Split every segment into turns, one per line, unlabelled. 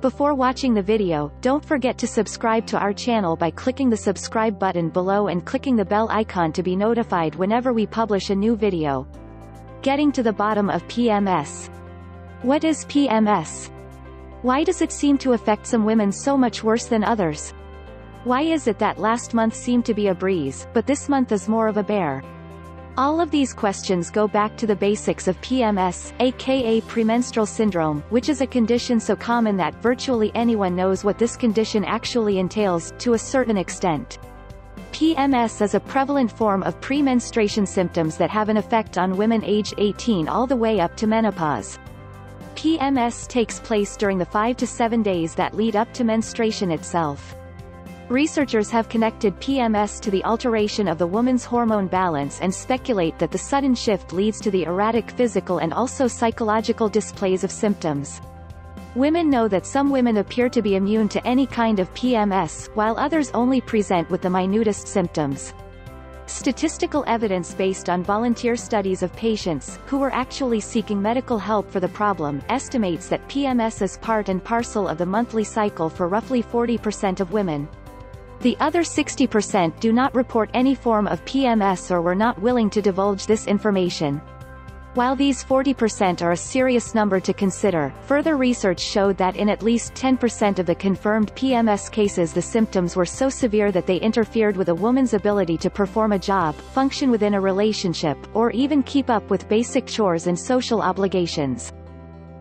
Before watching the video, don't forget to subscribe to our channel by clicking the subscribe button below and clicking the bell icon to be notified whenever we publish a new video. Getting to the bottom of PMS. What is PMS? Why does it seem to affect some women so much worse than others? Why is it that last month seemed to be a breeze, but this month is more of a bear? All of these questions go back to the basics of PMS, aka premenstrual syndrome, which is a condition so common that virtually anyone knows what this condition actually entails, to a certain extent. PMS is a prevalent form of premenstruation symptoms that have an effect on women aged 18 all the way up to menopause. PMS takes place during the 5 to 7 days that lead up to menstruation itself. Researchers have connected PMS to the alteration of the woman's hormone balance and speculate that the sudden shift leads to the erratic physical and also psychological displays of symptoms. Women know that some women appear to be immune to any kind of PMS, while others only present with the minutest symptoms. Statistical evidence based on volunteer studies of patients, who were actually seeking medical help for the problem, estimates that PMS is part and parcel of the monthly cycle for roughly 40% of women. The other 60% do not report any form of PMS or were not willing to divulge this information. While these 40% are a serious number to consider, further research showed that in at least 10% of the confirmed PMS cases the symptoms were so severe that they interfered with a woman's ability to perform a job, function within a relationship, or even keep up with basic chores and social obligations.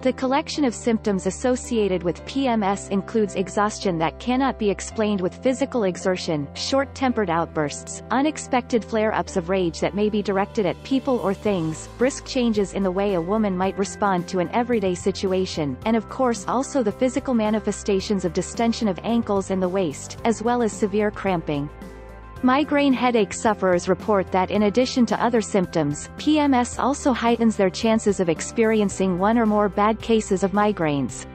The collection of symptoms associated with PMS includes exhaustion that cannot be explained with physical exertion, short-tempered outbursts, unexpected flare-ups of rage that may be directed at people or things, brisk changes in the way a woman might respond to an everyday situation, and of course also the physical manifestations of distension of ankles and the waist, as well as severe cramping. Migraine headache sufferers report that in addition to other symptoms, PMS also heightens their chances of experiencing one or more bad cases of migraines.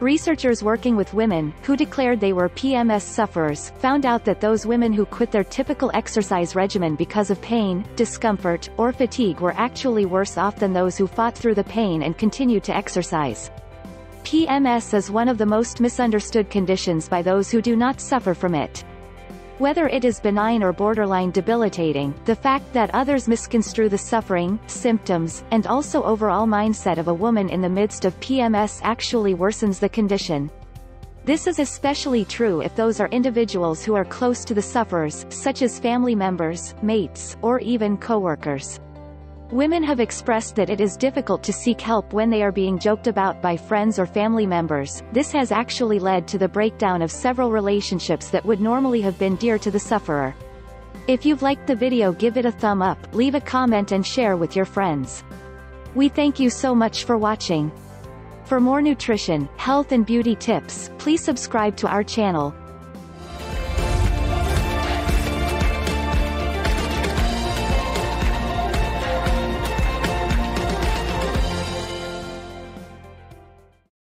Researchers working with women, who declared they were PMS sufferers, found out that those women who quit their typical exercise regimen because of pain, discomfort, or fatigue were actually worse off than those who fought through the pain and continued to exercise. PMS is one of the most misunderstood conditions by those who do not suffer from it. Whether it is benign or borderline debilitating, the fact that others misconstrue the suffering, symptoms, and also overall mindset of a woman in the midst of PMS actually worsens the condition. This is especially true if those are individuals who are close to the sufferers, such as family members, mates, or even coworkers. Women have expressed that it is difficult to seek help when they are being joked about by friends or family members. This has actually led to the breakdown of several relationships that would normally have been dear to the sufferer. If you've liked the video give it a thumb up, leave a comment and share with your friends. We thank you so much for watching. For more nutrition, health and beauty tips, please subscribe to our channel,